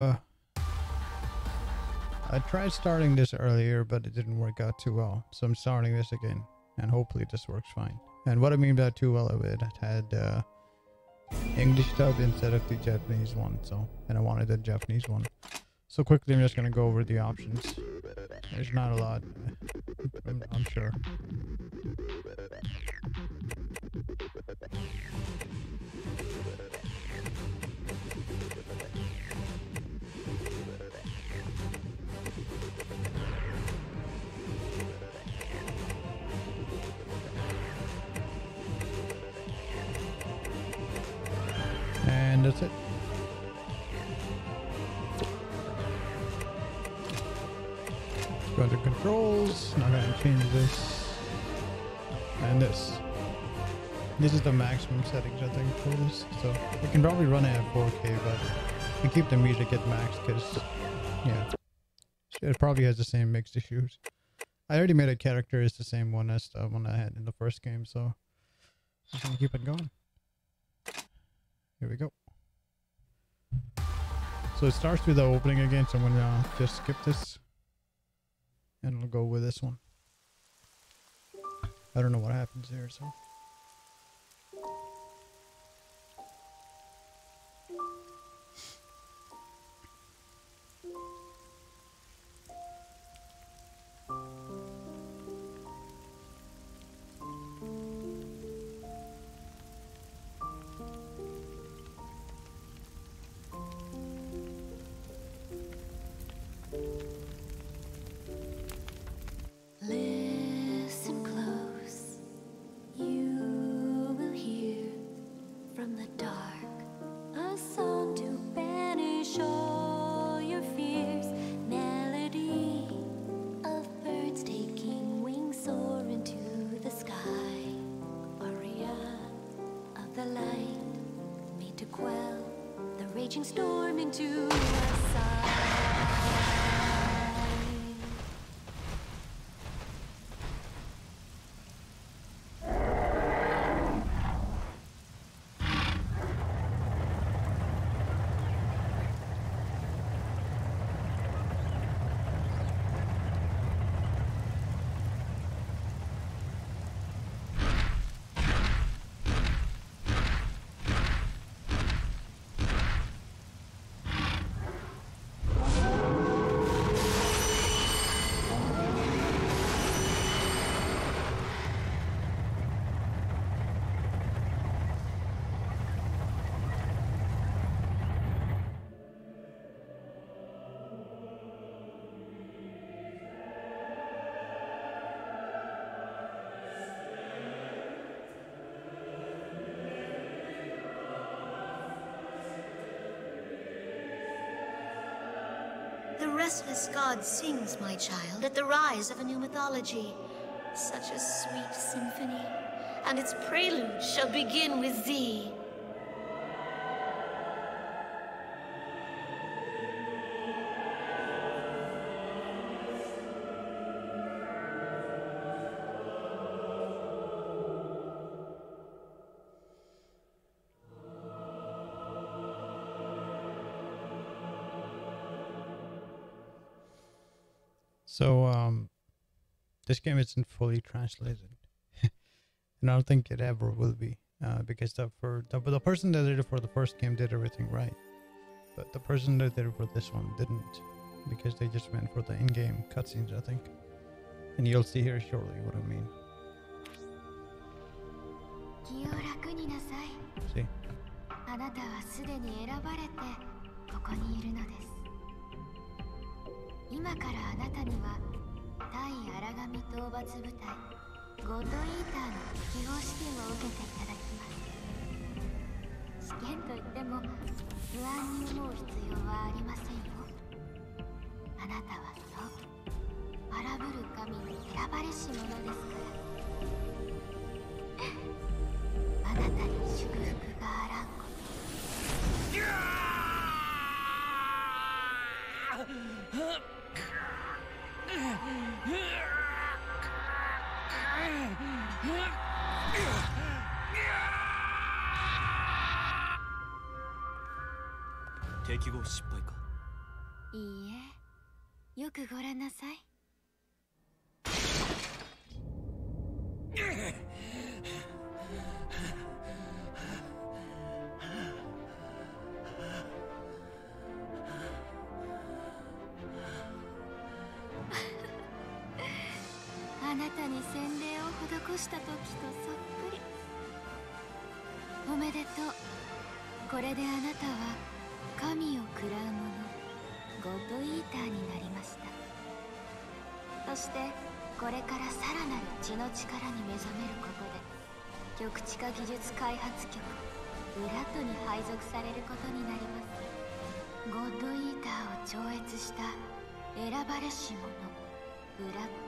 Uh, I tried starting this earlier, but it didn't work out too well. So I'm starting this again, and hopefully this works fine. And what I mean by too well, it had uh, English dub instead of the Japanese one. So, and I wanted the Japanese one. So quickly, I'm just gonna go over the options. There's not a lot, I'm, I'm sure. That's it. Go to controls. I'm gonna change this. And this. This is the maximum settings I think for this. So you can probably run it at 4K, but we keep the music at max because, yeah, it probably has the same mixed issues. I already made a character is the same one as the one I had in the first game, so I'm gonna keep it going. Here we go. So it starts with the opening again, so I'm gonna uh, just skip this. And I'll go with this one. I don't know what happens here, so. To quell the raging storm into a sigh. Restless god sings, my child, at the rise of a new mythology. Such a sweet symphony, and its prelude shall begin with thee. So um, this game isn't fully translated, and I don't think it ever will be uh, because the for the, the person that did it for the first game did everything right, but the person that did it for this one didn't because they just went for the in-game cutscenes, I think. And you'll see here shortly what I mean. See? 今からあなたには対荒神討伐部隊ゴッドイーターの適合試験を受けていただきます。試験といっても不安に思う必要はありませんよ。あなたはそう。荒ぶる神に選ばれし者ですから。あなたに祝福があらんこと適合失敗か？いいえよくご覧なさい。に洗礼を施した時とそっくりおめでとうこれであなたは神を喰らう者ゴッドイーターになりましたそしてこれからさらなる血の力に目覚めることで極地化技術開発局ウラットに配属されることになりますゴッドイーターを超越した選ばれし者ウラット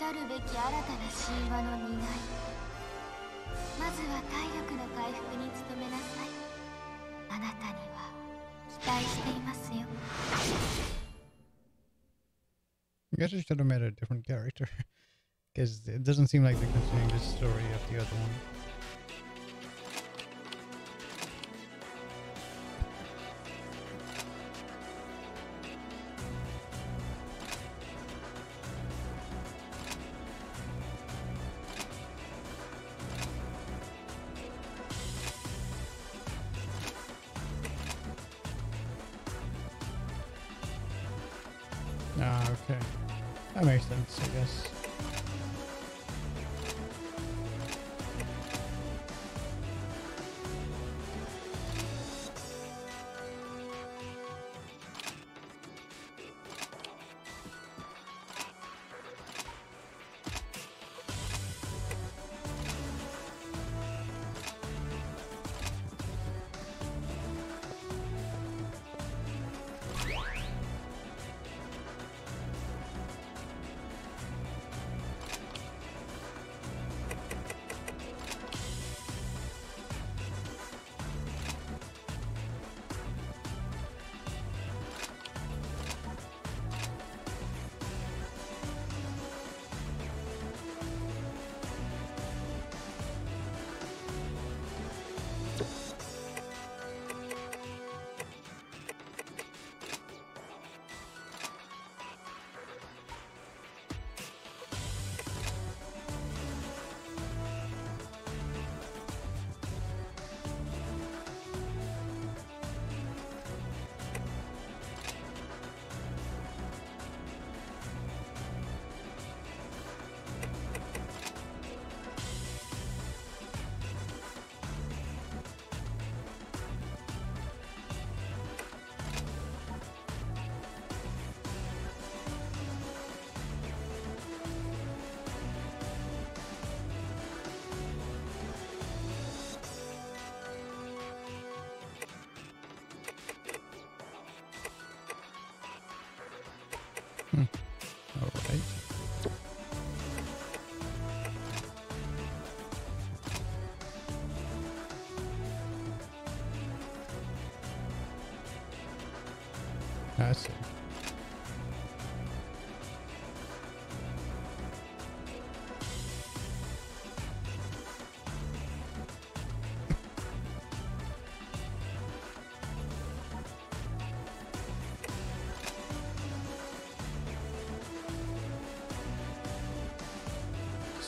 来るべき新たな神話の担いまずは体力の回復に努めなさいあなたには期待していますよ I guess I should have made a different character. Because it doesn't seem like they're continuing the story of the other one.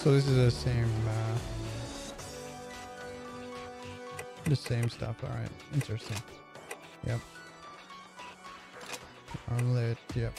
So this is the same, uh, the same stuff. All right, interesting. Yep. Armlet. Yep.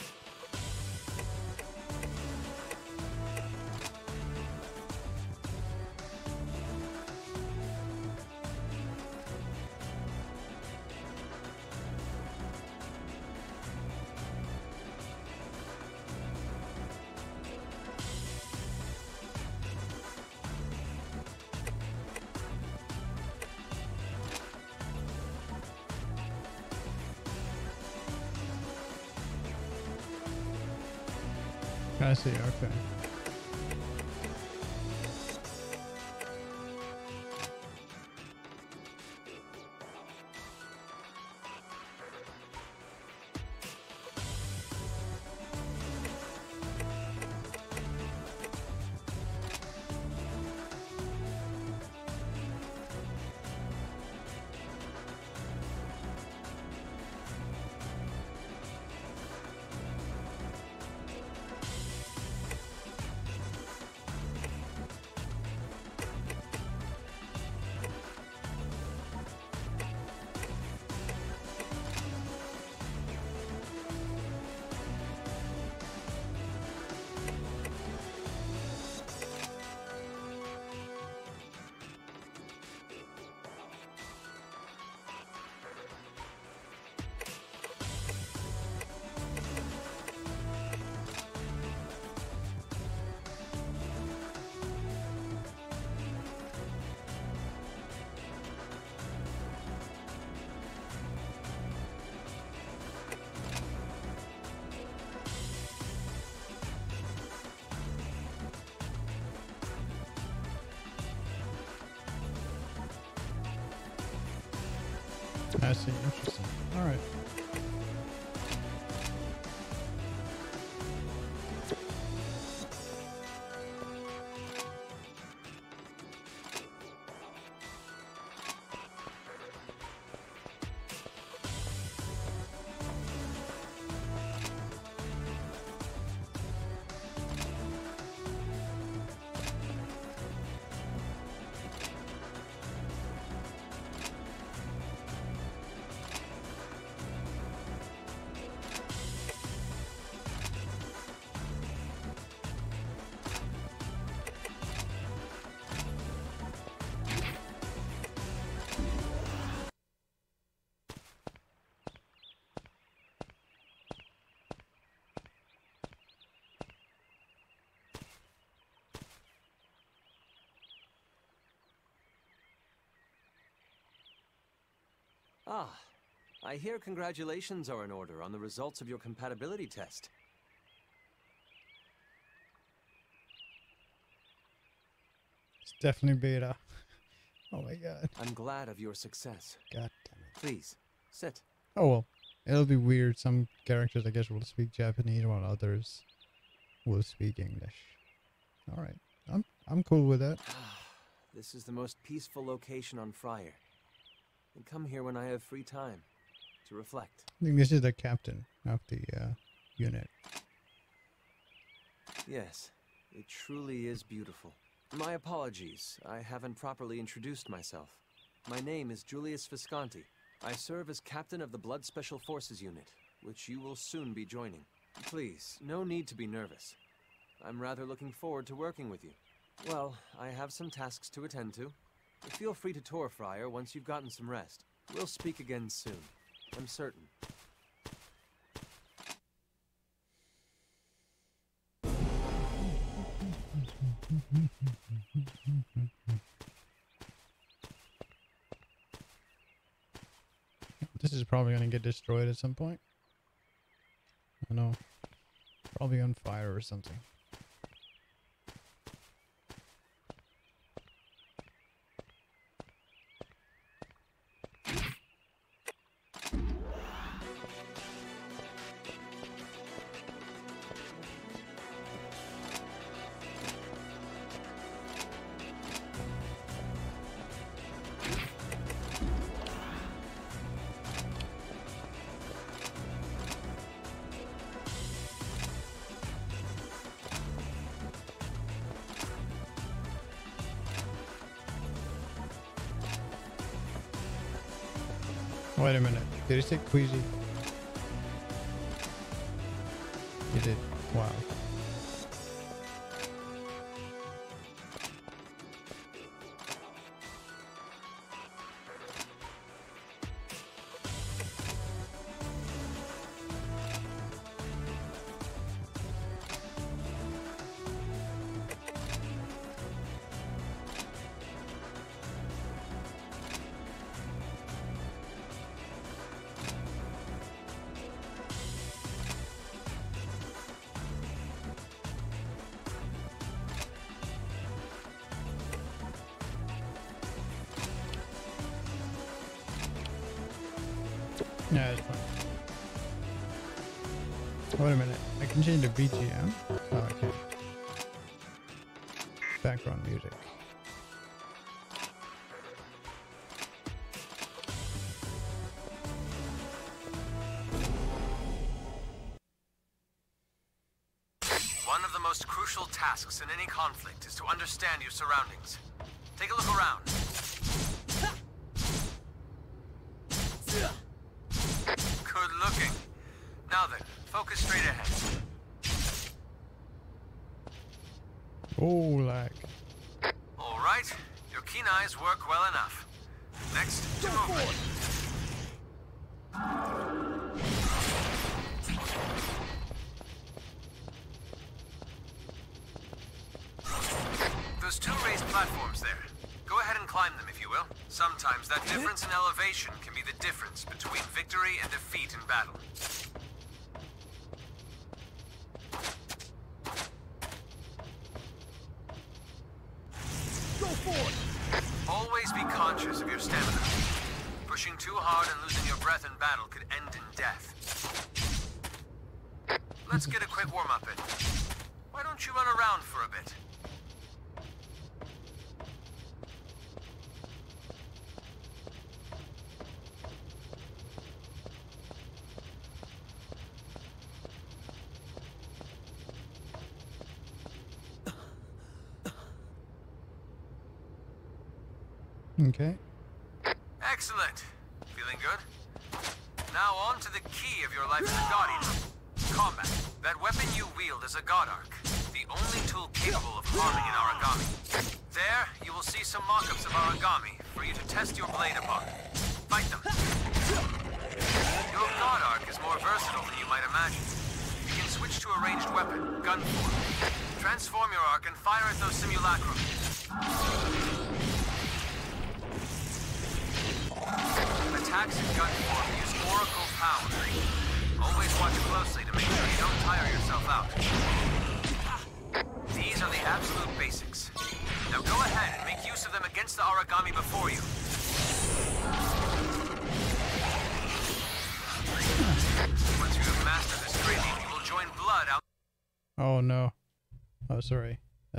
I see. Interesting. All right. Ah, I hear congratulations are in order on the results of your compatibility test. It's definitely beta. Oh my god. I'm glad of your success. God damn it. Please, sit. Oh well. It'll be weird. Some characters, I guess, will speak Japanese while others will speak English. All right. I'm I'm cool with that. This is the most peaceful location on Friar. I come here when I have free time to reflect. I think this is the captain of the uh, unit. Yes, it truly is beautiful. My apologies, I haven't properly introduced myself. My name is Julius Visconti. I serve as captain of the Blood Special Forces unit, which you will soon be joining. Please, no need to be nervous. I'm rather looking forward to working with you. Well, I have some tasks to attend to. Feel free to tour Friar once you've gotten some rest. We'll speak again soon. I'm certain. This is probably gonna get destroyed at some point. I know. Probably on fire or something. Wait a minute. Did he say Queasy? Tasks in any conflict is to understand your surroundings. Take a look around. There's two raised platforms there. Go ahead and climb them if you will. Sometimes that difference in elevation can be the difference between victory and defeat in battle.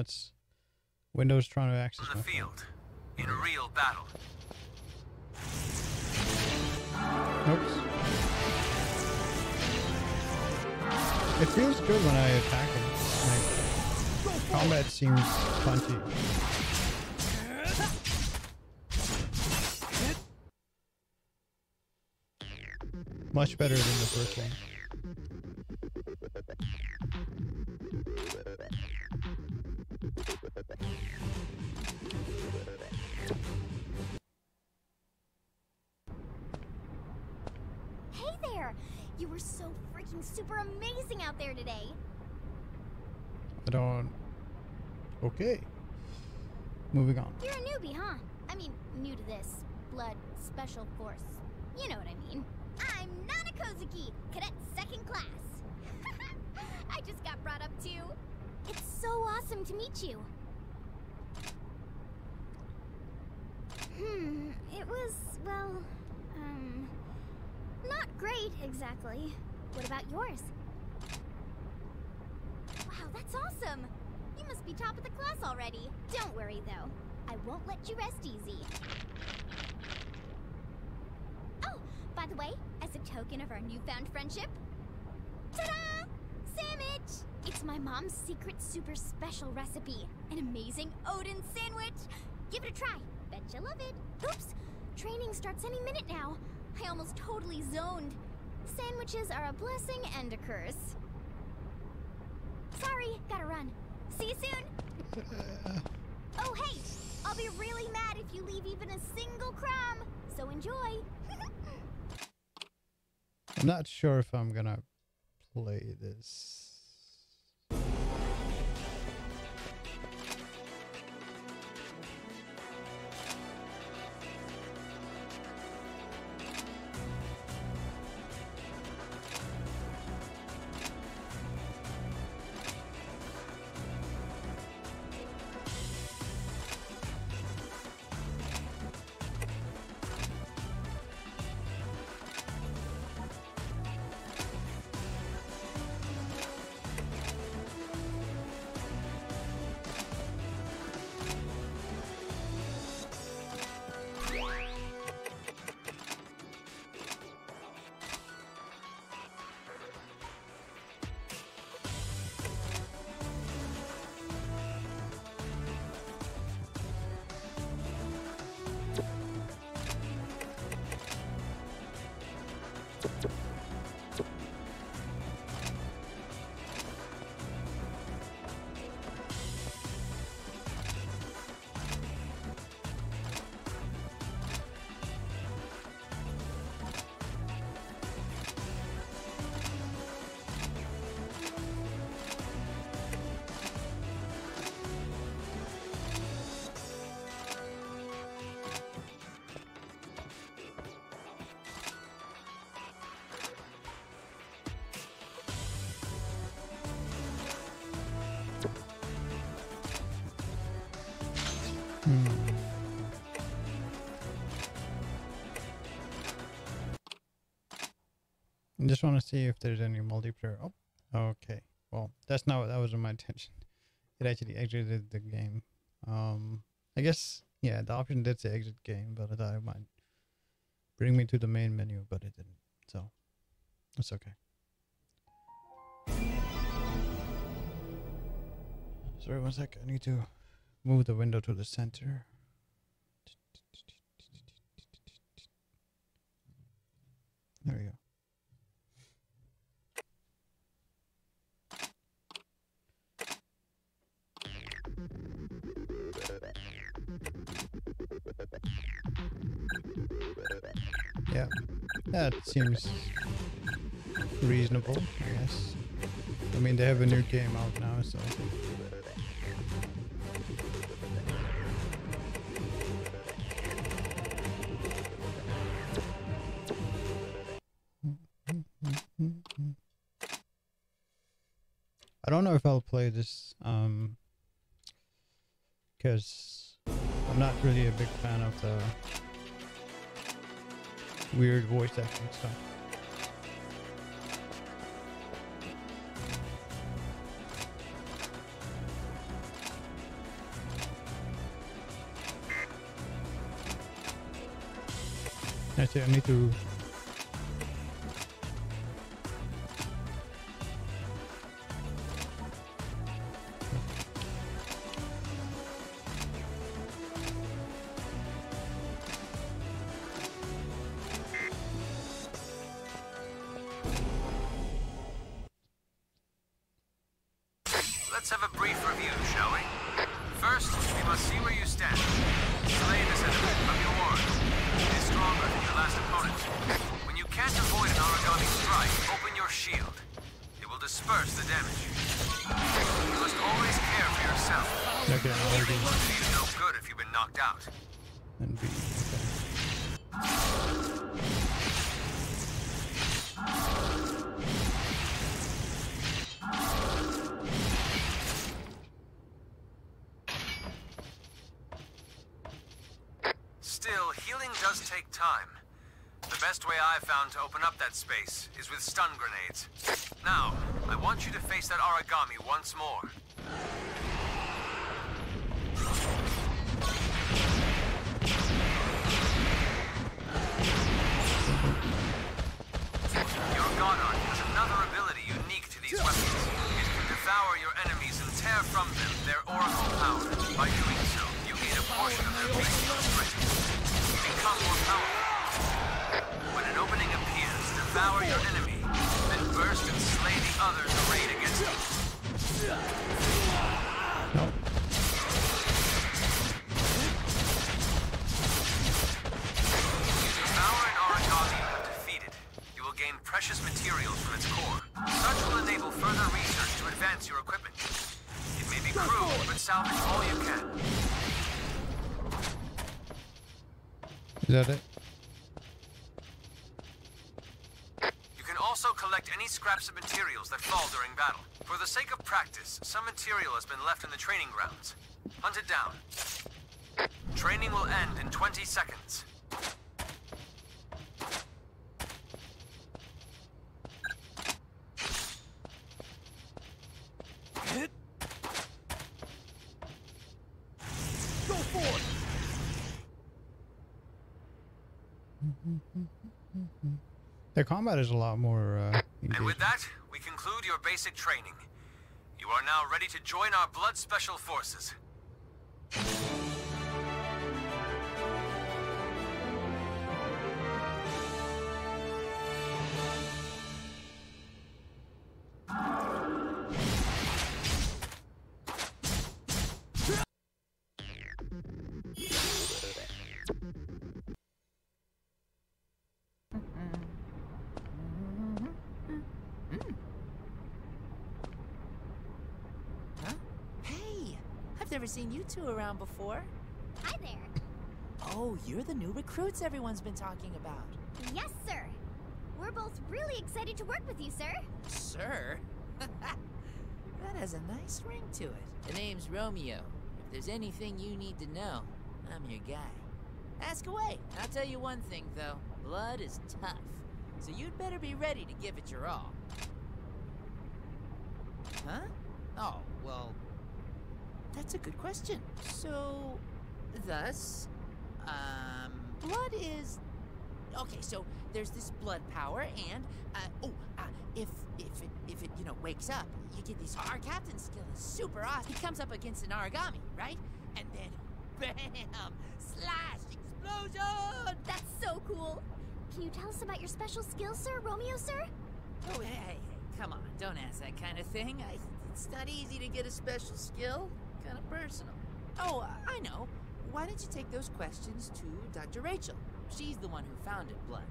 That's Windows trying to access the field, in real battle. Oops. It feels good when I attack him. Like, combat seems punchy. Much better than the first one. Special Force. You know what I mean. I'm Nana Kozuki, cadet second class. I just got brought up too. It's so awesome to meet you. Hmm, it was, well, um, not great exactly. What about yours? Wow, that's awesome! You must be top of the class already. Don't worry, though. I won't let you rest easy. By the way, as a token of our newfound friendship, ta-da! Sandwich! It's my mom's secret super special recipe. An amazing Oden sandwich! Give it a try. Bet you'll love it. Oops! Training starts any minute now. I almost totally zoned. Sandwiches are a blessing and a curse. Sorry, gotta run. See you soon. oh, hey, I'll be really mad if you leave even a single crumb. So enjoy. I'm not sure if I'm gonna play this. I just want to see if there's any multiplayer. Oh, okay. Well, that's not that wasn't my intention. It actually exited the game. Um, I guess yeah, the option did say exit game, but I thought it might bring me to the main menu, but it didn't. So it's okay. Sorry, one sec. I need to move the window to the center. There we go. That seems reasonable, I guess. I mean, they have a new game out now, so. I don't know if I'll play this, um, because I'm not really a big fan of the weird voice acting stuff. Actually, I need to. Still, healing does take time. The best way I've found to open up that space is with stun grenades. Now, I want you to face that Aragami once more. Your God Arc has another ability unique to these weapons. It can devour your enemies and tear from them their oracle power. By doing so, When an opening appears, devour your enemy, then burst and slay the others arrayed against you. Precious materials from its core. Such will enable further research to advance your equipment. It may be crude, but salvage all you can. Is that it? You can also collect any scraps of materials that fall during battle. For the sake of practice, some material has been left in the training grounds. Hunt it down. Training will end in 20 seconds. The combat is a lot more. Uh, And with that, we conclude your basic training. You are now ready to join our Blood Special Forces. Never seen you two around before. Hi there. Oh, you're the new recruits everyone's been talking about. Yes, sir. We're both really excited to work with you, sir. Sir? that has a nice ring to it. The name's Romeo. If there's anything you need to know, I'm your guy. Ask away. I'll tell you one thing, though. Blood is tough. so you'd better be ready to give it your all. Huh? Oh, well, that's a good question. So, thus, um, blood is. Okay, so there's this blood power, and uh, oh, uh, if if it if it you know wakes up, you get these. Our captain's skill is super awesome. He comes up against an Aragami, right? And then, bam, slash, explosion. That's so cool. Can you tell us about your special skill, sir, Romeo, sir? Oh, hey, hey, come on, don't ask that kind of thing. I, it's not easy to get a special skill. Kind of personal. Oh, I know. Why don't you take those questions to Dr. Rachel? She's the one who founded Blood.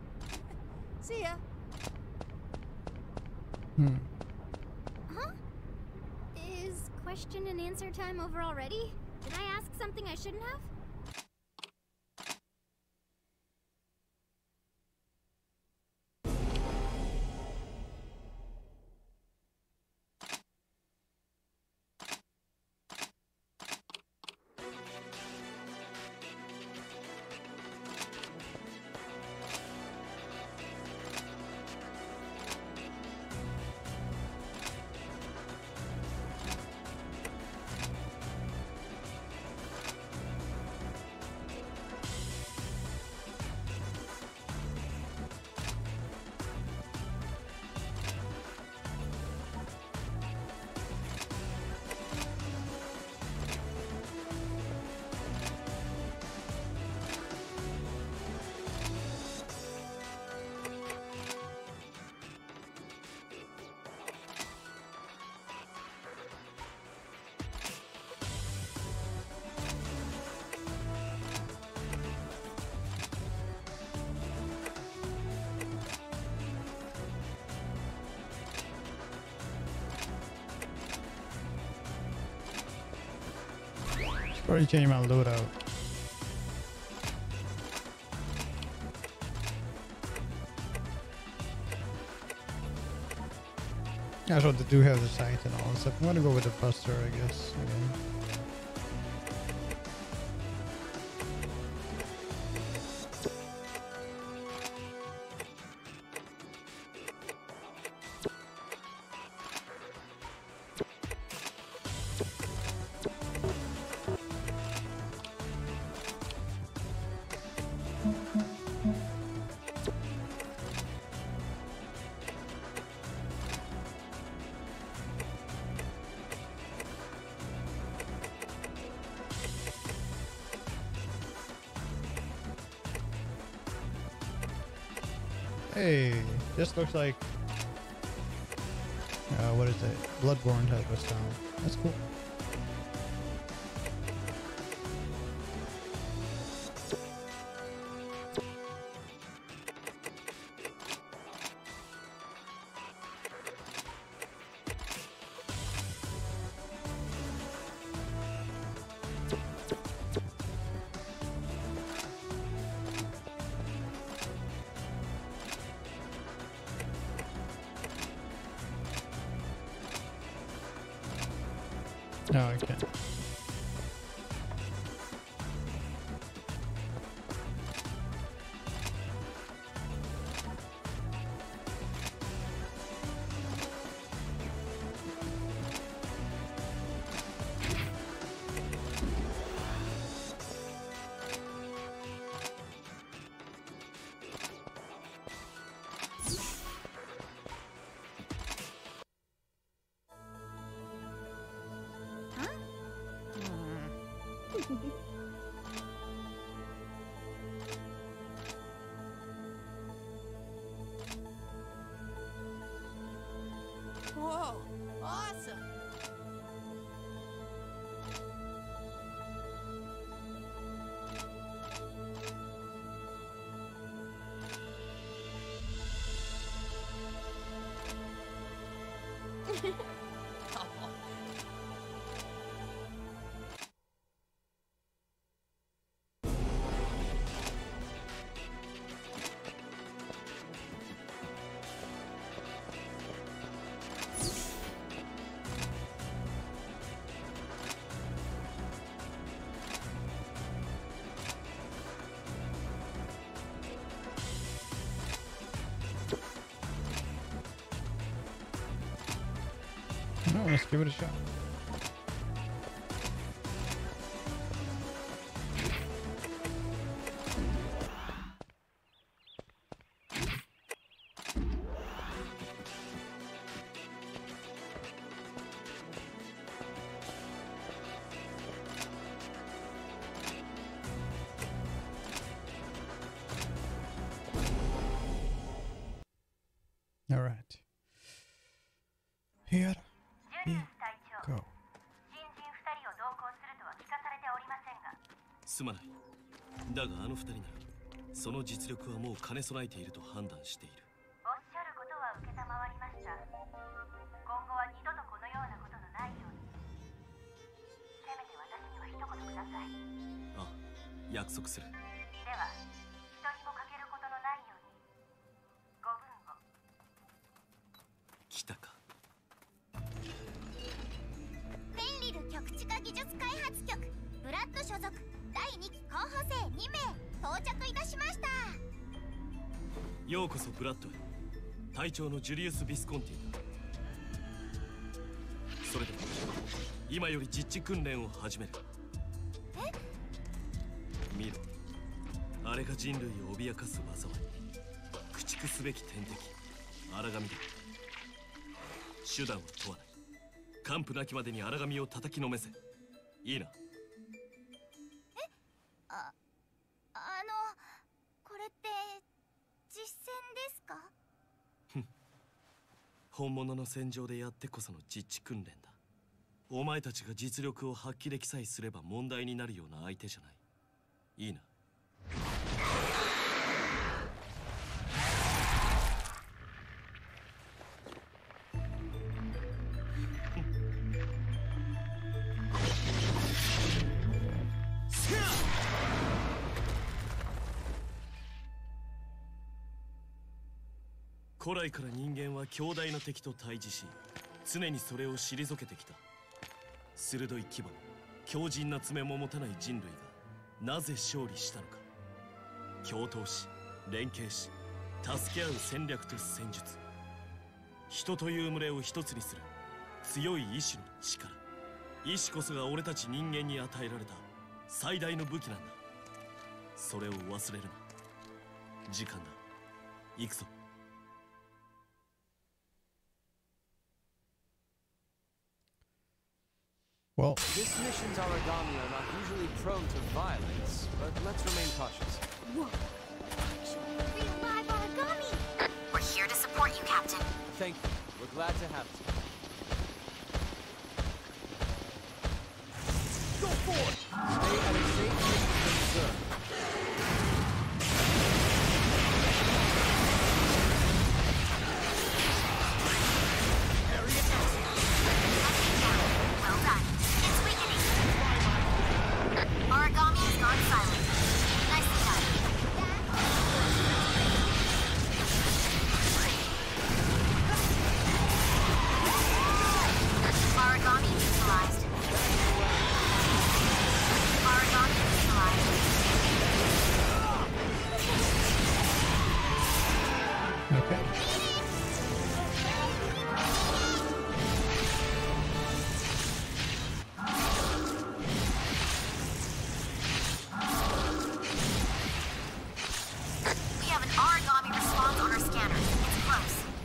See ya. Hmm. Huh? Is question and answer time over already? Did I ask something I shouldn't have? I thought they do have the sight and all that stuff. I'm gonna go with the Buster, I guess. Looks like No, I can't. Oh, let's give it 実力はもう兼ね備えていると判断している。長のジュリウス・ビスコンティだそれでは今より実地訓練を始める。見ろ。あれが人類を脅かす災い駆逐すべき天敵荒神だ手段は問わない完膚なきまでに荒神を叩きのめせいいな本物の戦場でやってこその実地訓練だ。お前たちが実力を発揮できさえすれば問題になるような相手じゃない。いいな。古来から人間は強大な敵と対峙し常にそれを退けてきた。鋭い牙強靭な爪も持たない人類がなぜ勝利したのか。共闘し連携し助け合う戦略と戦術。人という群れを一つにする強い意志の力。意志こそが俺たち人間に与えられた最大の武器なんだ。それを忘れるな。時間だ。行くぞ。Well, This mission's Aragami are not usually prone to violence, but let's remain cautious. Real live Aragami We're here to support you, Captain. Thank you. We're glad to have you. Gone silent.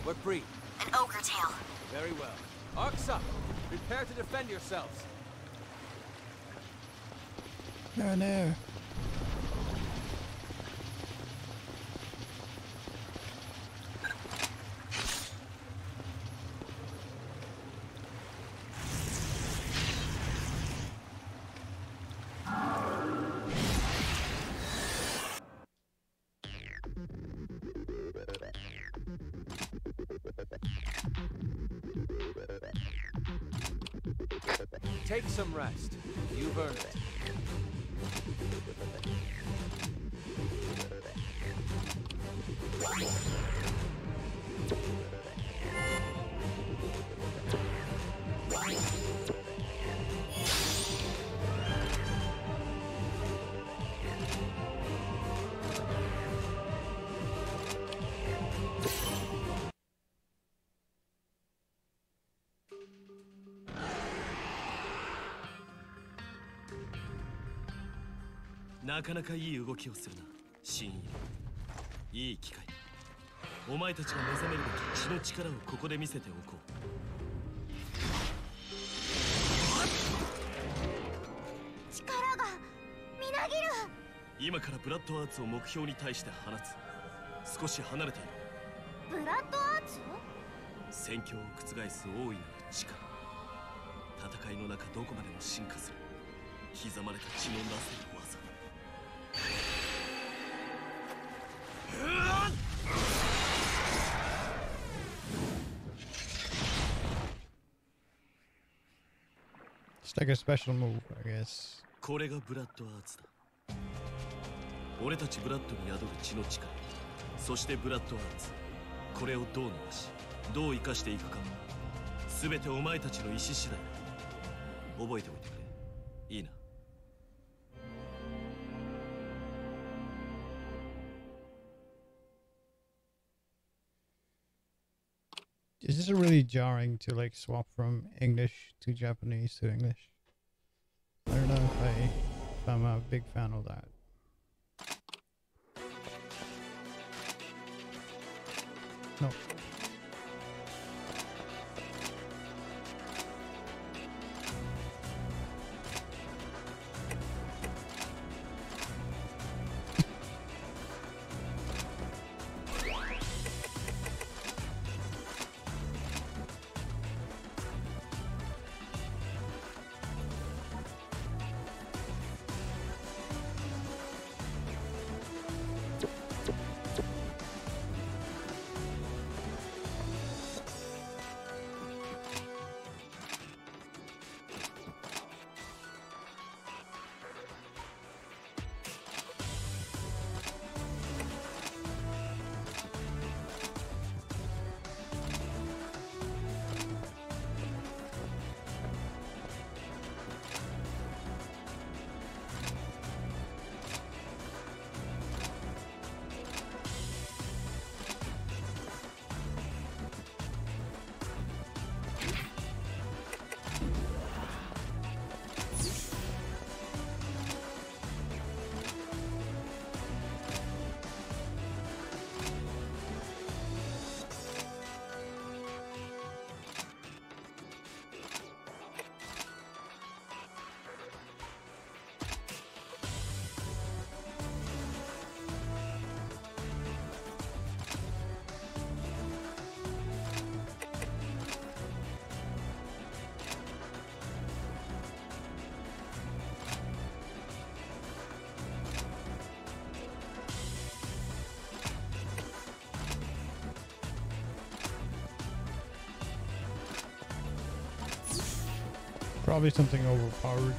What breed? An Ogretail. Very well. Arcs up. Prepare to defend yourselves. No, no. Some rest. なかなかいい動きをするな。新入いい機会。お前たちが目覚めるべき血の力をここで見せておこう。力がみなぎる。今からブラッドアーツを目標に対して放つ。少し離れている。ブラッドアーツ？戦況を覆す大いなる力。戦いの中どこまでも進化する。刻まれた血のなせる技 like a special move, I guess. これがブラッドアーツだ。俺たちブラッドに宿る血の力。そしてブラッドアーツ。これをどう伸ばしどう生かしていくか全てお前たちの意志次第だ。覚えておいてくれ。いいな。Is this jarring to like swap from English to Japanese to English? I don't know if I if I'm a big fan of that. No. Probably something overpowered.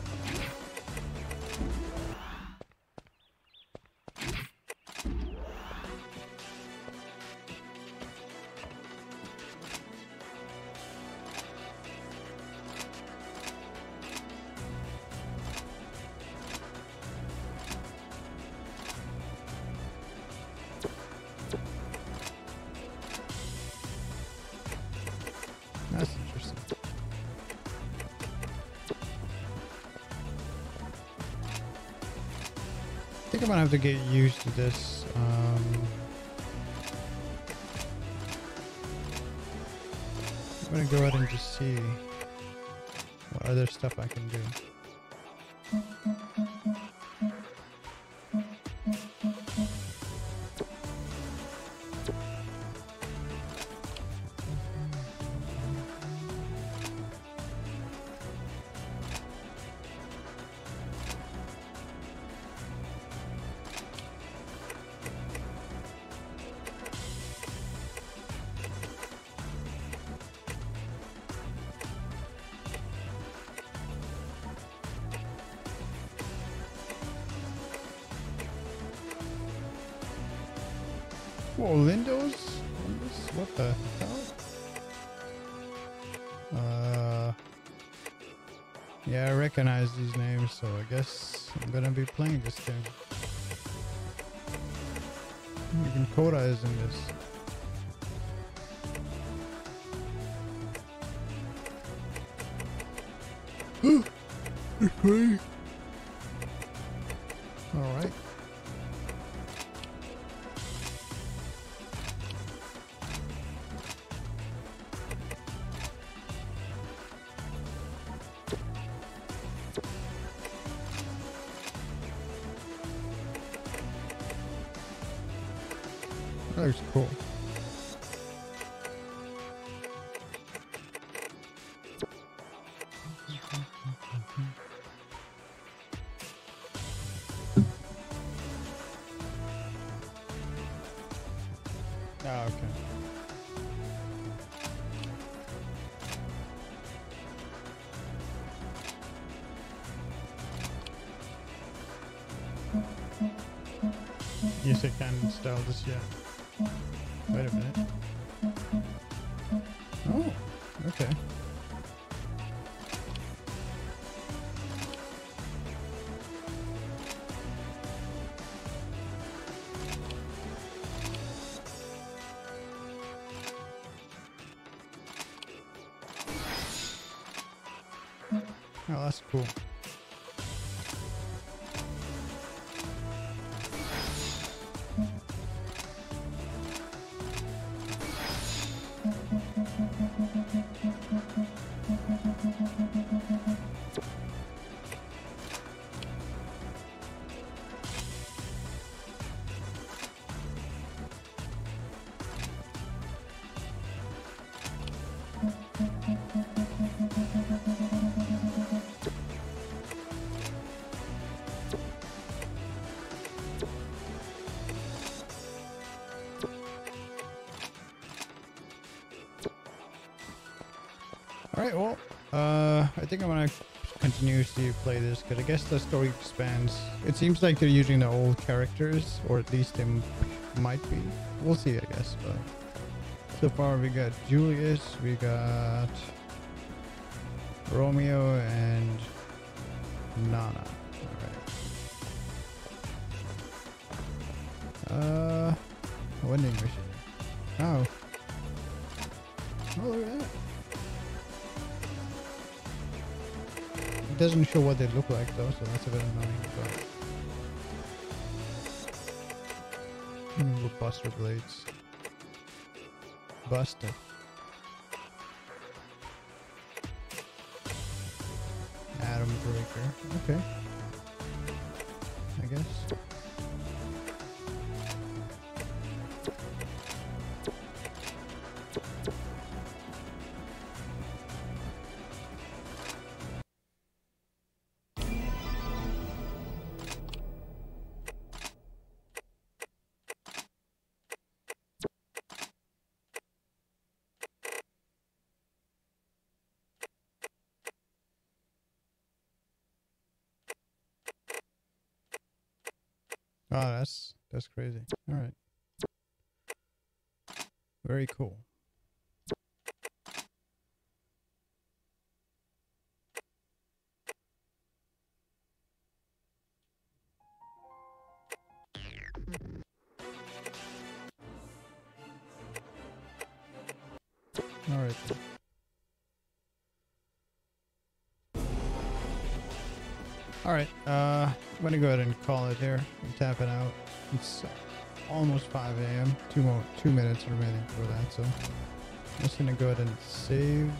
Have to get used to this. Um, I'm gonna go ahead and just see what other stuff I can do. Yeah, I recognize these names, so I guess I'm gonna be playing this game. Even Kota is in this. Can this yet. Uh, I think I'm gonna continuously play this because I guess the story spans. It seems like they're using the old characters, or at least they might be. We'll see, I guess. But so far, we got Julius, we got Romeo, and Nana. Show what they look like though, so that's a bit annoying. But Mm, Buster blades. Buster. Atom breaker. Okay. All right. All right. Uh, I'm gonna go ahead and call it here and tap it out. It's almost 5 a.m. Two more, two minutes remaining for that. So I'm just gonna go ahead and save.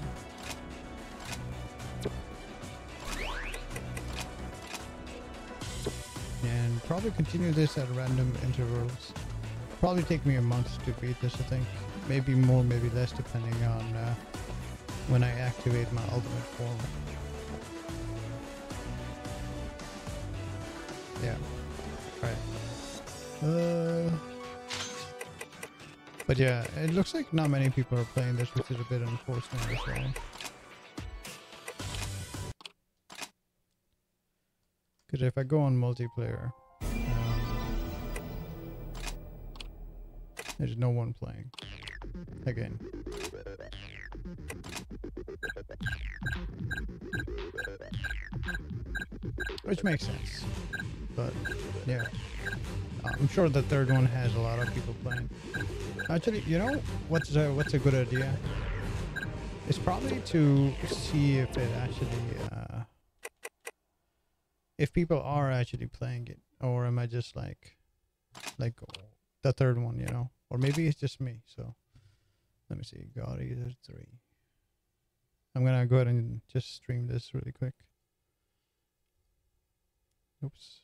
And probably continue this at random intervals. Probably take me a month to beat this, I think. Maybe more, maybe less, depending on uh, when I activate my ultimate form. Yeah. Right. Uh. But yeah, it looks like not many people are playing this, which is a bit unfortunate as well. Because if I go on multiplayer, um, there's no one playing. Again. Which makes sense. But, yeah. Uh, I'm sure the third one has a lot of people playing. Actually, you know what's a, what's a good idea? It's probably to see if it actually, uh, if people are actually playing it, or am I just like, like the third one, you know? Or maybe it's just me. So, let me see. God Eater three. I'm gonna go ahead and just stream this really quick. Oops.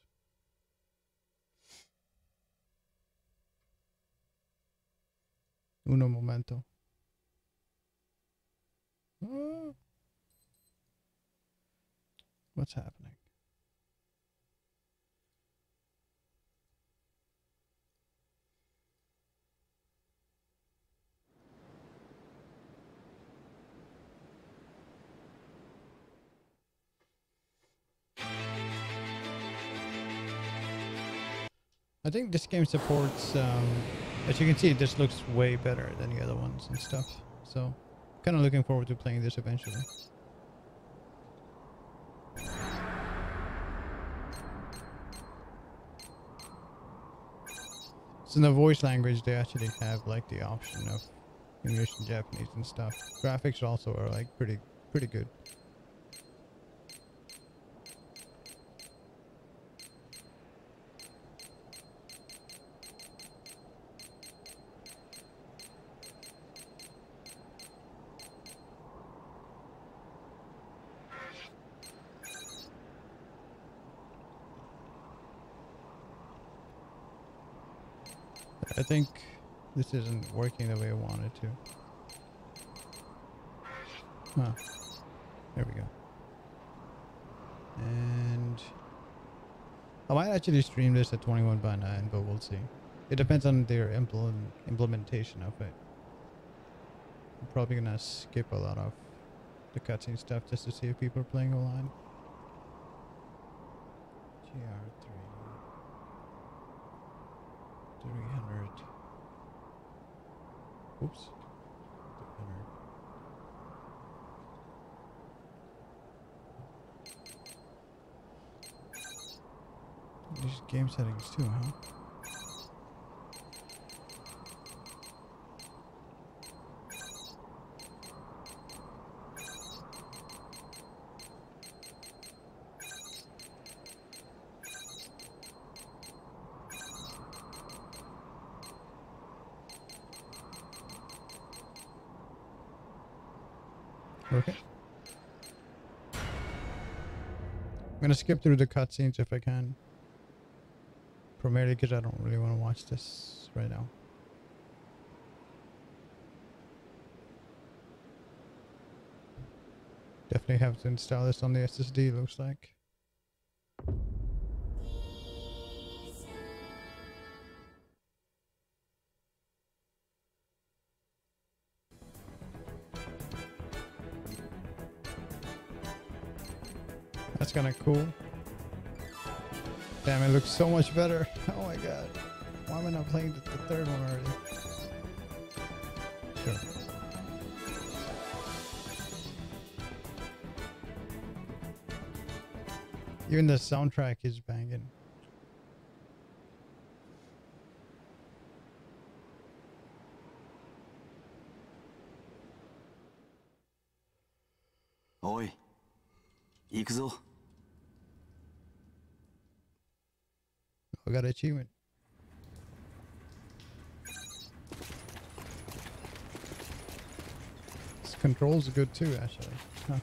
Uno momento. Ah. What's happening? I think this game supports, um, as you can see, this looks way better than the other ones and stuff. So, kind of looking forward to playing this eventually. So in the voice language, they actually have like the option of English and Japanese and stuff. Graphics also are like pretty, pretty good. Think this isn't working the way I wanted to. Huh. There we go. And I might actually stream this at 21 by 9, but we'll see. It depends on their implement implementation of it. I'm probably gonna skip a lot of the cutscene stuff just to see if people are playing online. GR3. 300. Oops. 300. These game settings too, huh? Okay. I'm gonna skip through the cutscenes if I can. Primarily because I don't really want to watch this right now. Definitely have to install this on the SSD, looks like. Kind of cool. Damn, it looks so much better. Oh my god. Why am I not playing the, the third one already? Sure. Even the soundtrack is banging. Got an achievement. This controls are good too, actually. Huh.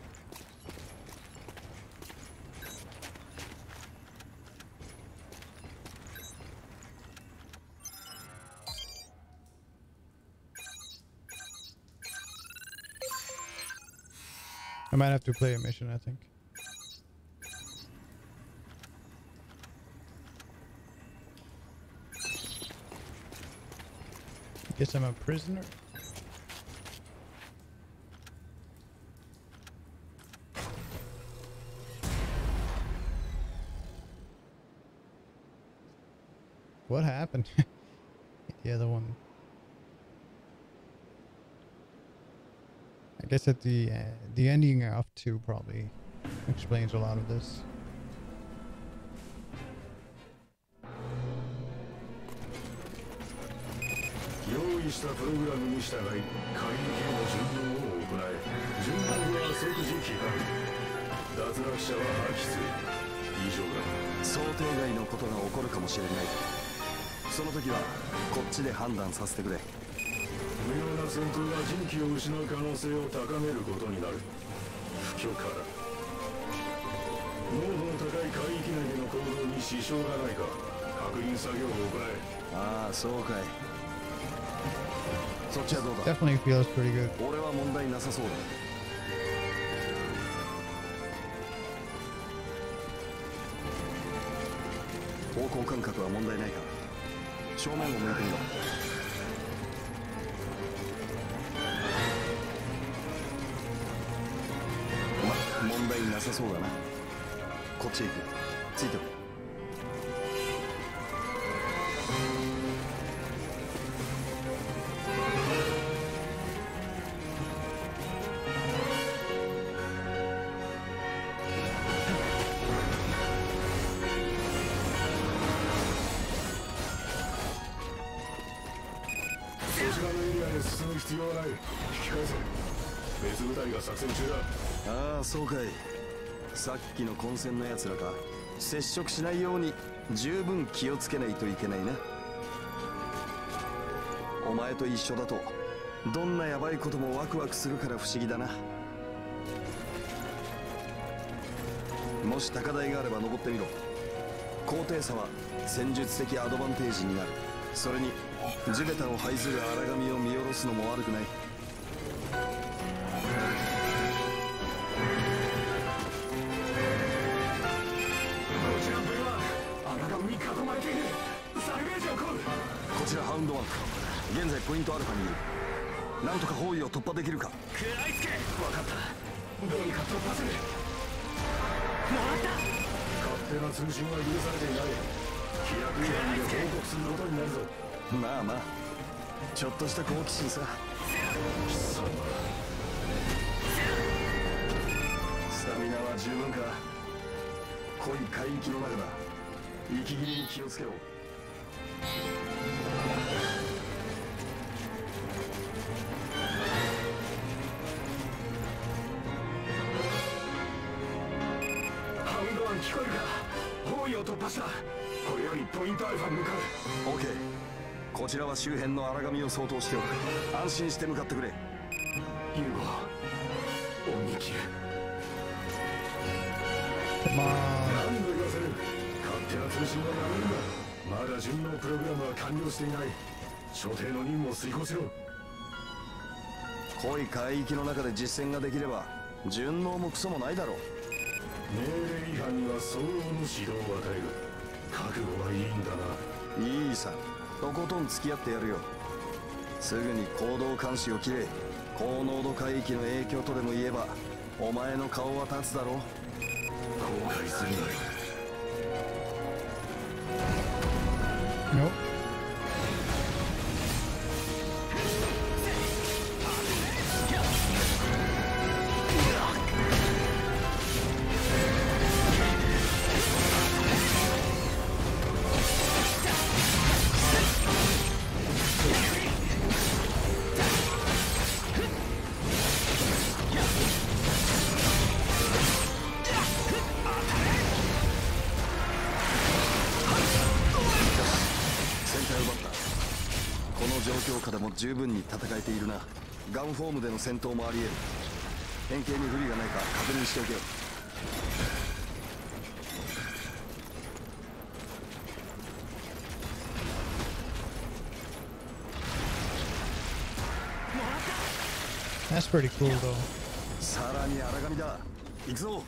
I might have to play a mission, I think. Guess I'm a prisoner. What happened? the other one. I guess that the uh, the ending of two probably explains a lot of this. 意したプログラムに従い海域への順応を行え順応は即時帰還脱落者は破棄する以上だ想定外のことが起こるかもしれないその時はこっちで判断させてくれ無用な戦闘が人気を失う可能性を高めることになる不許可だ濃度の高い海域内での行動に支障がないか確認作業を行えああそうかい。そっちはどうだ？Definitely feels pretty good. 俺は問題なさそうだ。方向感覚は問題ないか？正面を向いてみろ。ま問題なさそうだな。こっちへ行く。ついてくれ戦中だああそうかい。さっきの混戦のやつらか。接触しないように十分気をつけないといけないな。お前と一緒だとどんなヤバいこともワクワクするから不思議だな。もし高台があれば登ってみろ。高低差は戦術的アドバンテージになる。それに地べたを排する荒神を見下ろすのも悪くない。現在ポイントアルファにいる。なんとか包囲を突破できるか。食らいつけ。分かった。どうにか突破する。もらった。勝手な通信は許されていない。飛躍違反で報告することになるぞ。まあまあ。ちょっとした好奇心さ。貴様スタミナは十分か。濃い海域の中だ。息切れに気をつけろ聞こえるか包囲を突破した。これよりポイントアルファに向かう。オーケー。こちらは周辺の荒神を相当しておく。安心して向かってくれ。ユーゴ鬼級 Come on. 何度言わせる。勝手な通信はやめるんだまだ順応プログラムは完了していない所定の任務を遂行しろ濃い海域の中で実践ができれば順応もクソもないだろう命令違反には相応の指導を与える。覚悟はいいんだな。いいさ。とことん付き合ってやるよ。すぐに行動監視を切れ。高濃度海域の影響とでも言えばお前の顔は立つだろ。後悔するな Nope. 十分に戦えているな。ガンフォームでの戦闘もあり得る。変形に不利がないか確認しておけ.さらに荒神だ。行くぞ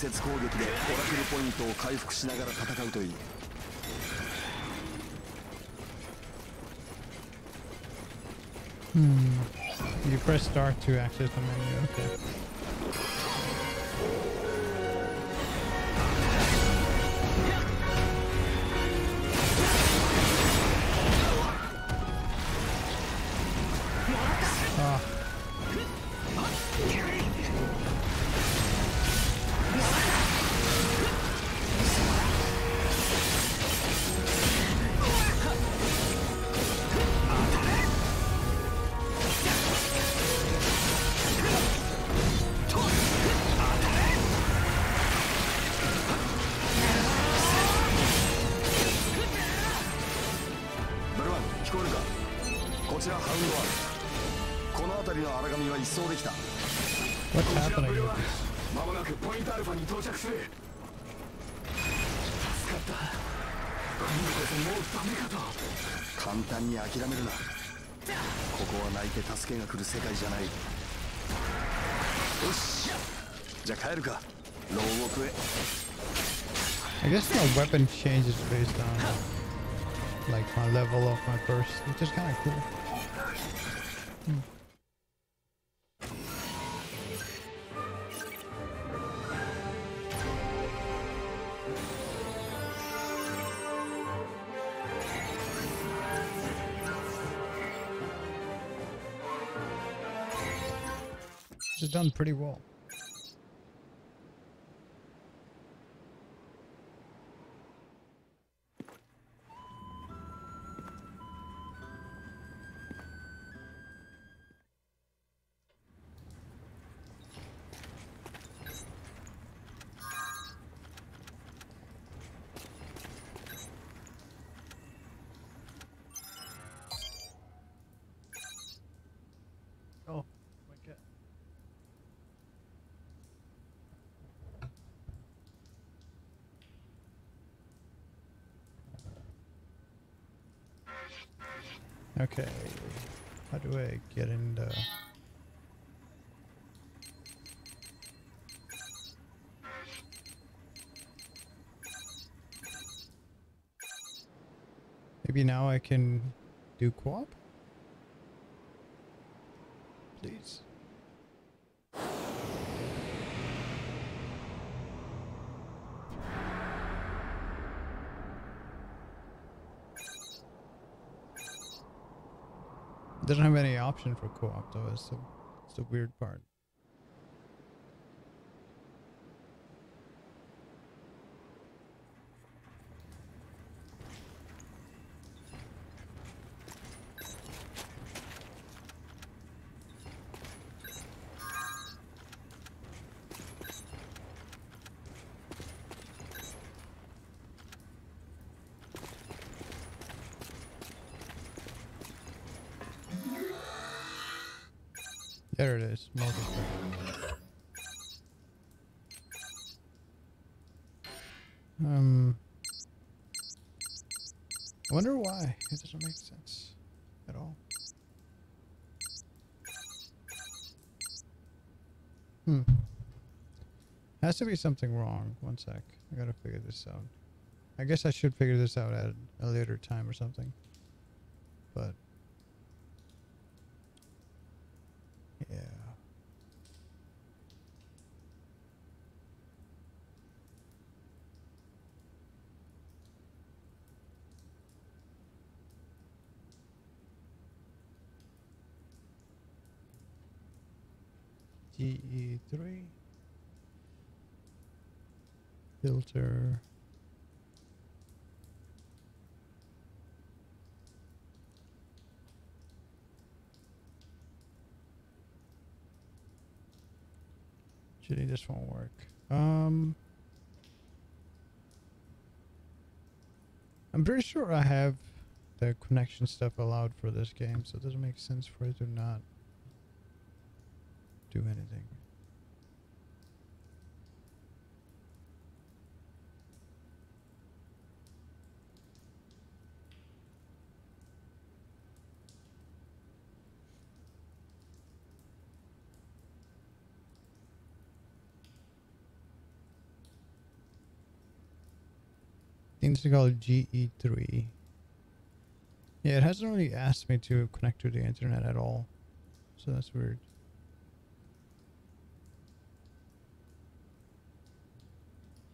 接攻撃でオラクルポイントを回復しながら戦うといい Hmm. You press start to access the menu. Okay. Ah. ったらいいもなくポイントアルファに到着する助かった今度こそもうダメかと簡単に諦めるなここは泣いて助けが来る世界じゃないよっしゃじゃあ帰るか牢獄へ I ん、done pretty well. Okay, how do I get in the... Maybe now I can do co-op? Please. Doesn't have any option for co-op though. It's the, the weird part. There it is. Um, I wonder why. It doesn't make sense at all. Hmm. Has to be something wrong. One sec. I gotta figure this out. I guess I should figure this out at a later time or something. But yeah. GE3 filter Actually, this won't work. Um, I'm pretty sure I have the connection stuff allowed for this game, so it doesn't make sense for it to not do anything. I think it's called GE3. Yeah, it hasn't really asked me to connect to the internet at all. So that's weird.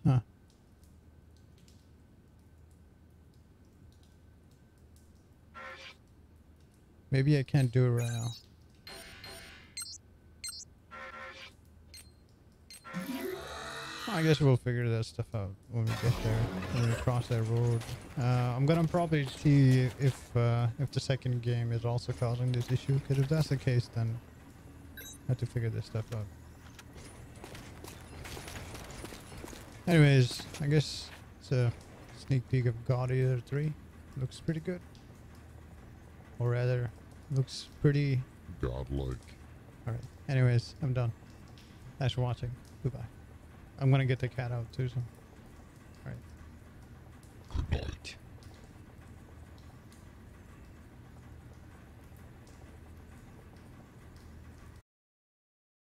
Huh. Maybe I can't do it right now. I guess we'll figure that stuff out when we get there, when we cross that road. Uh, I'm gonna probably see if uh, if the second game is also causing this issue, because if that's the case, then I have to figure this stuff out. Anyways, I guess it's a sneak peek of God Eater 3. Looks pretty good. Or rather, Looks pretty. Godlike. All right. Anyways, I'm done. Thanks for watching. Goodbye. I'm gonna get the cat out too. So. All right.